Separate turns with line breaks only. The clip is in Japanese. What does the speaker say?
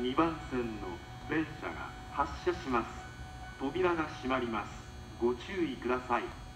2番線の電車が発車します。扉が閉まります。ご注意ください。